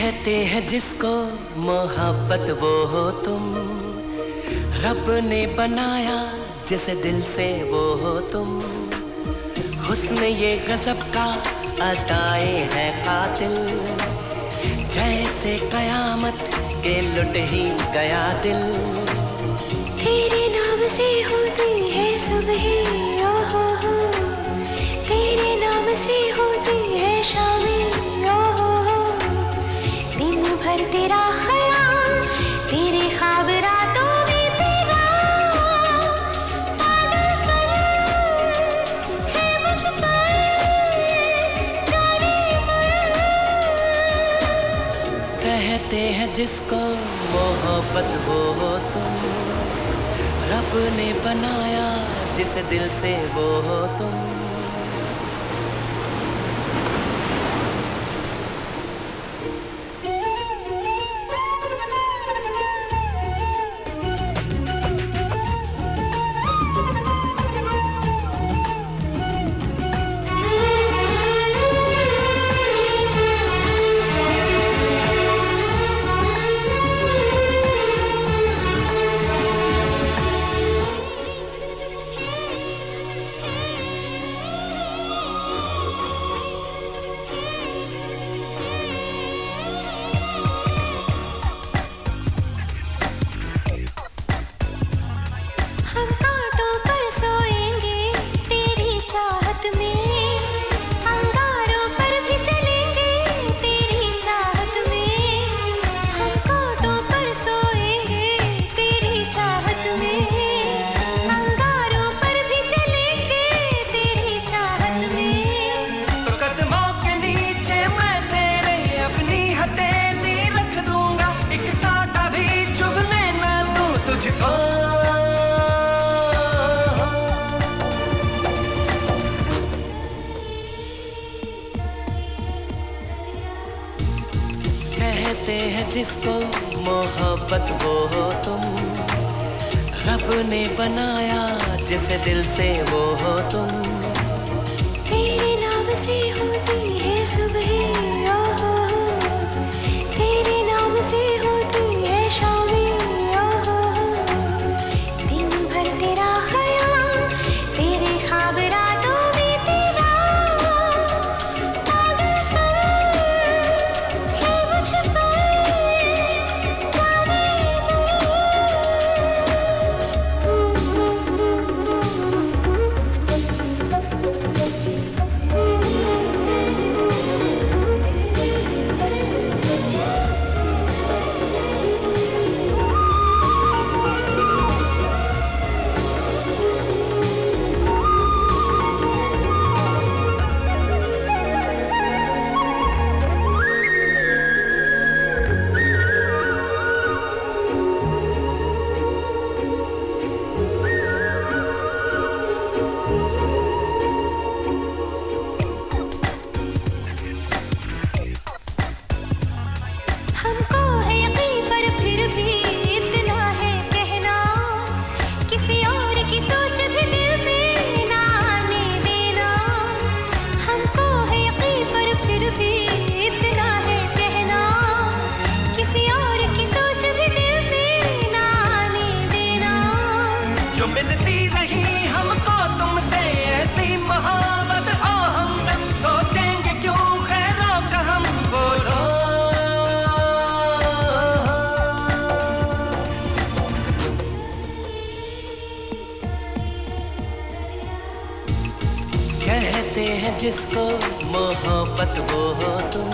कहते हैं, जिसको मोहब्बत वो हो तुम। रब ने बनाया जिस दिल से वो हो तुम। हुस्न ये गजब का अदाए है कातिल। जैसे कयामत के लुट ही गया दिल। तेरे नाम से होती है सुबह। कहते हैं जिसको मोहब्बत हो तुम। रब ने बनाया जिस दिल से वो हो तुम। I'm कहते हैं जिसको मोहब्बत वो हो तुम। रब ने बनाया जिसे दिल से वो हो तुम। कहते हैं जिसको मोहब्बत वो हो तुम।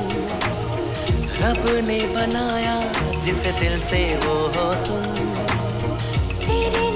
रब ने बनाया जिसे दिल से वो हो तुम। तेरे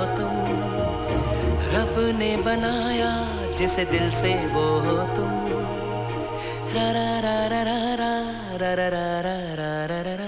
रब ने बनाया जिस दिल से वो हो तुम रा रा रा रा रा रा रा रा रा रा रा रा